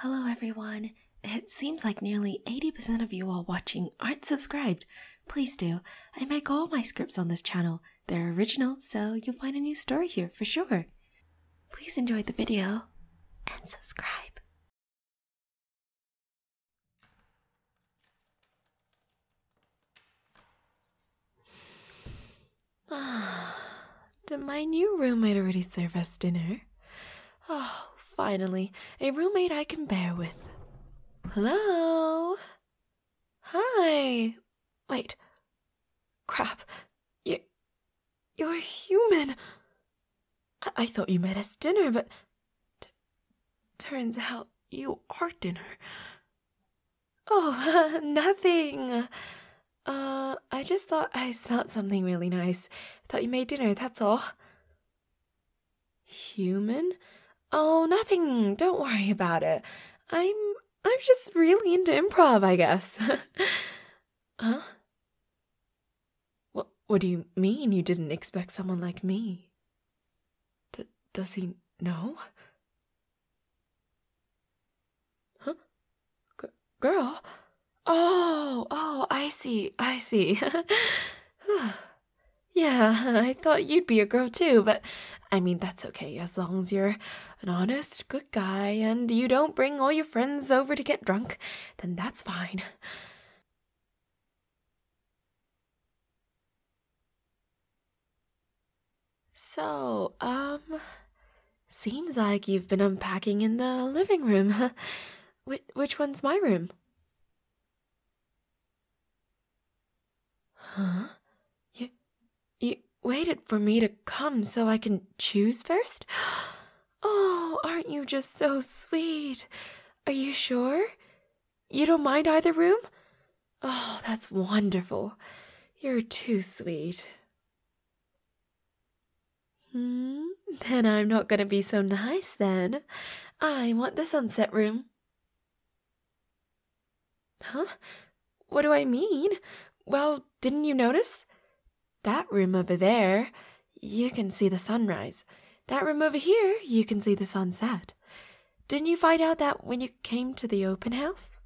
Hello, everyone. It seems like nearly 80% of you all watching aren't subscribed. Please do. I make all my scripts on this channel. They're original, so you'll find a new story here for sure. Please enjoy the video and subscribe. Ah, did my new roommate already serve us dinner? Oh, finally, a roommate I can bear with. Hello? Hi. Wait. Crap. You, you're human. I, I thought you made us dinner, but t- turns out you are dinner. Oh, nothing. Uh, I just thought I smelled something really nice. Thought you made dinner, that's all. Human? Oh, nothing. Don't worry about it. I'm I'm just really into improv, I guess. huh? What what do you mean you didn't expect someone like me? D- does he know? Huh? G- girl? Oh, oh, I see, I see. yeah, I thought you'd be a girl too, but I mean, that's okay as long as you're an honest, good guy and you don't bring all your friends over to get drunk, then that's fine. So, um, seems like you've been unpacking in the living room. Which, which one's my room? Huh? Waited for me to come so I can choose first? Oh, aren't you just so sweet? Are you sure? You don't mind either room? Oh, that's wonderful. You're too sweet. Hmm, then I'm not gonna be so nice then. I want the sunset room. Huh? What do I mean? Well, didn't you notice? That room over there, you can see the sunrise. That room over here, you can see the sunset. Didn't you find out that when you came to the open house?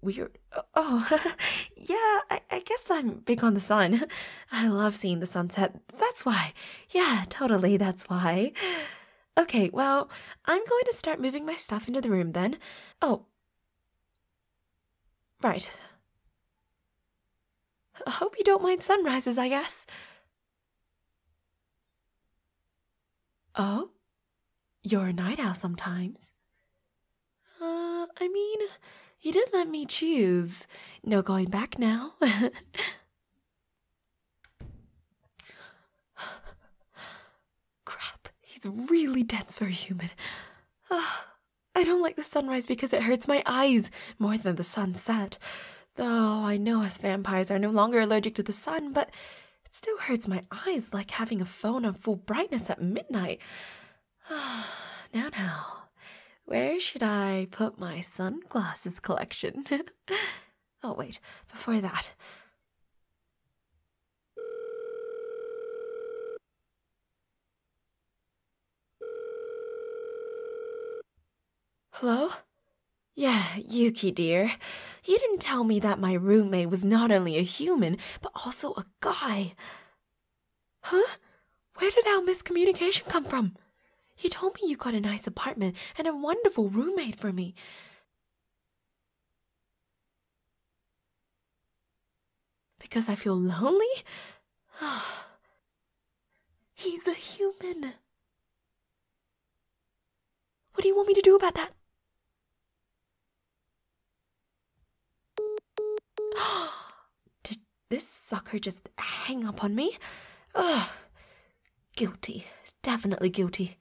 Weird. Oh, yeah, I, I guess I'm big on the sun. I love seeing the sunset. That's why. Yeah, totally, that's why. Okay, well, I'm going to start moving my stuff into the room then. Oh, right. I hope you don't mind sunrises, I guess. Oh? You're a night owl sometimes. Uh, I mean, you did let me choose. No going back now. Crap, he's really dense for a human. Ah, I don't like the sunrise because it hurts my eyes more than the sunset. Though I know us vampires are no longer allergic to the sun, but it still hurts my eyes like having a phone on full brightness at midnight. now, now, where should I put my sunglasses collection? oh, wait, before that. Hello? Yeah, Yuki, dear. You didn't tell me that my roommate was not only a human, but also a guy. Huh? Where did our miscommunication come from? You told me you got a nice apartment and a wonderful roommate for me. Because I feel lonely? He's a human. What do you want me to do about that? Did this sucker just hang up on me? Ugh. Guilty. Definitely guilty.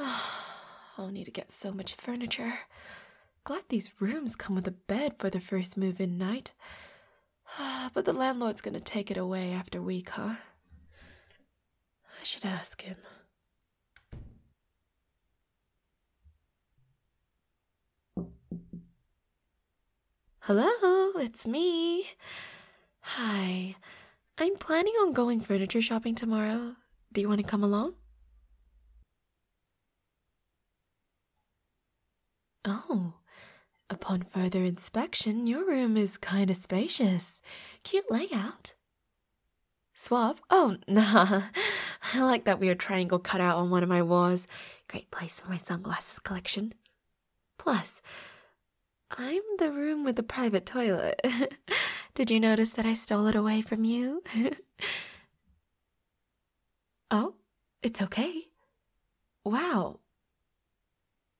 I'll need to get so much furniture. Glad these rooms come with a bed for the first move in night. But the landlord's gonna take it away after a week, huh? I should ask him. Hello, it's me. Hi. I'm planning on going furniture shopping tomorrow. Do you want to come along? Oh, upon further inspection, your room is kind of spacious. Cute layout. Suave? Oh, nah. I like that weird triangle cutout on one of my walls. Great place for my sunglasses collection. Plus, I'm the room with the private toilet. Did you notice that I stole it away from you? oh, it's okay. Wow.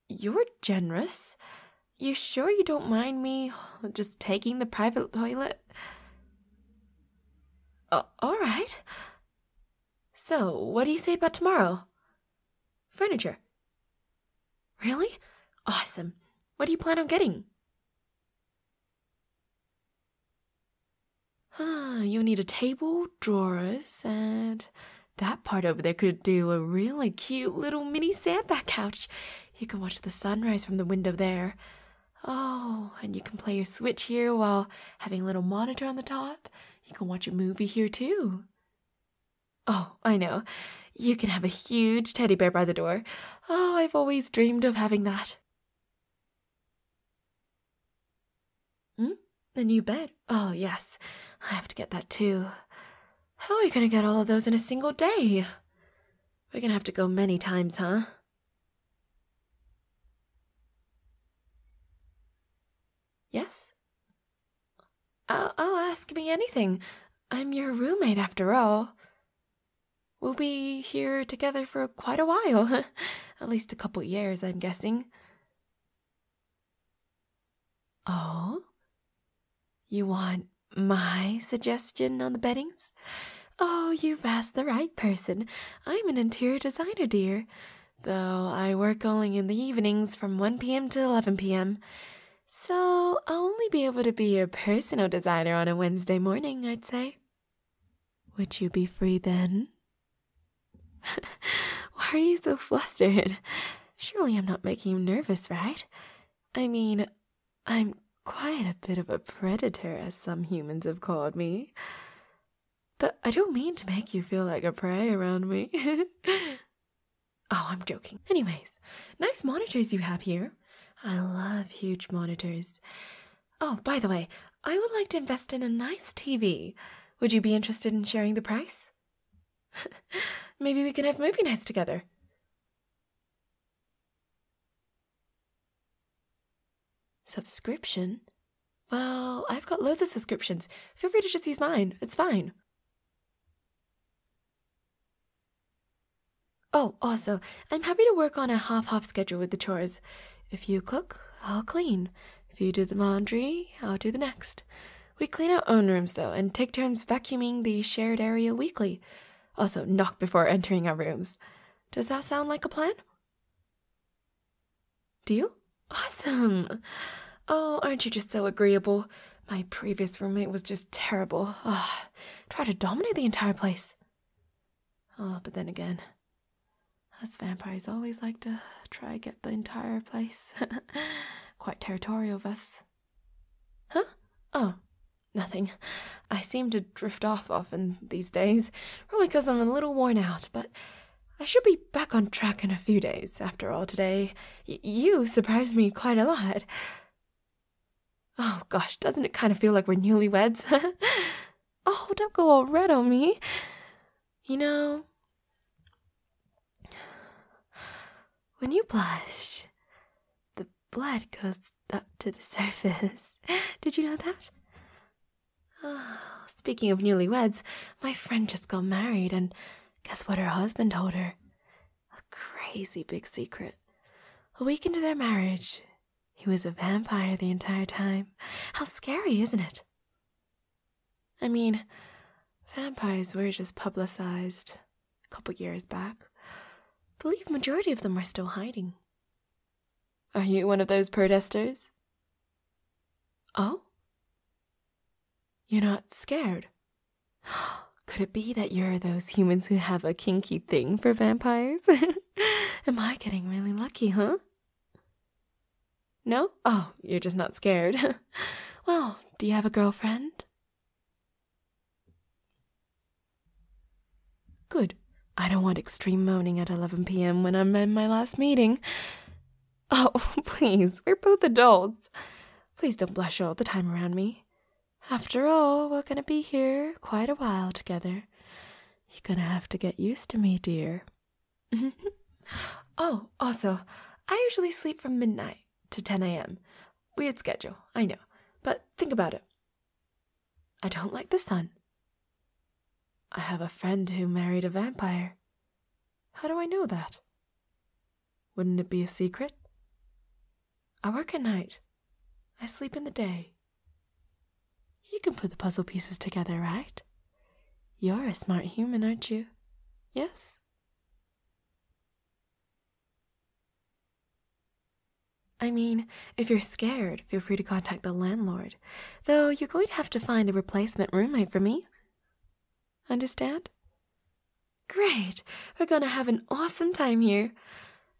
You're generous. You sure you don't mind me just taking the private toilet? Uh, all right. So, what do you say about tomorrow? Furniture. Really? Awesome. What do you plan on getting? Ah, you need a table, drawers, and that part over there could do a really cute little mini sandbag couch. You can watch the sunrise from the window there. Oh, and you can play your Switch here while having a little monitor on the top. You can watch a movie here too. Oh, I know. You can have a huge teddy bear by the door. Oh, I've always dreamed of having that. Hmm? The new bed? Oh, yes. I have to get that too. How are you going to get all of those in a single day? We're going to have to go many times, huh? Yes? Oh, oh, ask me anything. I'm your roommate after all. We'll be here together for quite a while. At least a couple years, I'm guessing. Oh? You want my suggestion on the beddings? Oh, you've asked the right person. I'm an interior designer, dear. Though I work only in the evenings from 1 p.m. to 11 p.m. So I'll only be able to be your personal designer on a Wednesday morning, I'd say. Would you be free then? Why are you so flustered? Surely I'm not making you nervous, right? I mean, I'm quite a bit of a predator, as some humans have called me. But I don't mean to make you feel like a prey around me. oh, I'm joking. Anyways, nice monitors you have here. I love huge monitors. Oh, by the way, I would like to invest in a nice TV. Would you be interested in sharing the price? Maybe we can have movie nights together. Subscription? Well, I've got loads of subscriptions. Feel free to just use mine. It's fine. Oh, also, I'm happy to work on a half half schedule with the chores. If you cook, I'll clean. If you do the laundry, I'll do the next. We clean our own rooms, though, and take turns vacuuming the shared area weekly. Also, knock before entering our rooms. Does that sound like a plan? Deal? Awesome! Oh, aren't you just so agreeable? My previous roommate was just terrible. Oh, tried to dominate the entire place. Oh, but then again, us vampires always like to try get the entire place. Quite territorial of us. Huh? Oh, nothing. I seem to drift off often these days, probably because I'm a little worn out, but I should be back on track in a few days. After all, today, y- you surprised me quite a lot. Oh gosh, doesn't it kind of feel like we're newlyweds? oh, don't go all red on me. You know, when you blush, the blood goes up to the surface. Did you know that? Oh, speaking of newlyweds, my friend just got married, and guess what her husband told her? A crazy big secret. A week into their marriage, he was a vampire the entire time. How scary, isn't it? I mean, vampires were just publicized a couple years back. Believe majority of them are still hiding. Are you one of those protesters? Oh? You're not scared? Could it be that you're those humans who have a kinky thing for vampires? Am I getting really lucky, huh? No? Oh, you're just not scared. well, do you have a girlfriend? Good. I don't want extreme moaning at 11 p.m. when I'm in my last meeting. Oh, please, we're both adults. Please don't blush all the time around me. After all, we're gonna be here quite a while together. You're gonna have to get used to me, dear. oh, also, I usually sleep from midnight to 10 a.m. Weird schedule, I know, but think about it. I don't like the sun. I have a friend who married a vampire. How do I know that? Wouldn't it be a secret? I work at night. I sleep in the day. You can put the puzzle pieces together, right? You're a smart human, aren't you? Yes? I mean, if you're scared, feel free to contact the landlord. Though you're going to have to find a replacement roommate for me. Understand? Great! We're gonna have an awesome time here.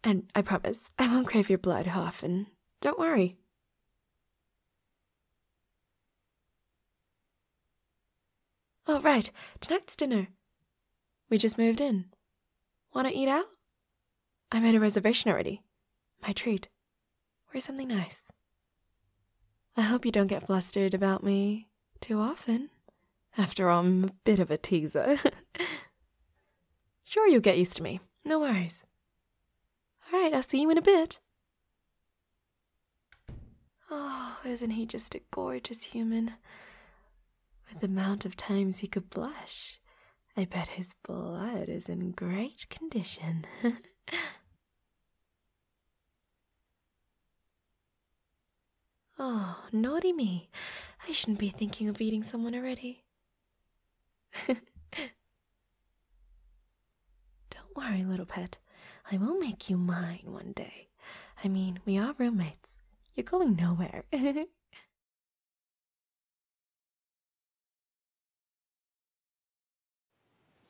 And I promise, I won't crave your blood often. Don't worry. Oh, right. Tonight's dinner. We just moved in. Wanna eat out? I made a reservation already. My treat. Where's something nice? I hope you don't get flustered about me too often. After all, I'm a bit of a teaser. sure, you'll get used to me. No worries. All right, I'll see you in a bit. Oh, isn't he just a gorgeous human? With the amount of times he could blush, I bet his blood is in great condition. oh, naughty me. I shouldn't be thinking of eating someone already. Don't worry, little pet. I will make you mine one day. I mean, we are roommates. You're going nowhere.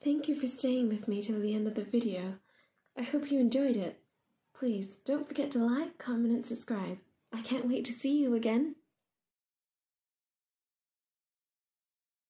Thank you for staying with me till the end of the video. I hope you enjoyed it. Please don't forget to like, comment, and subscribe. I can't wait to see you again.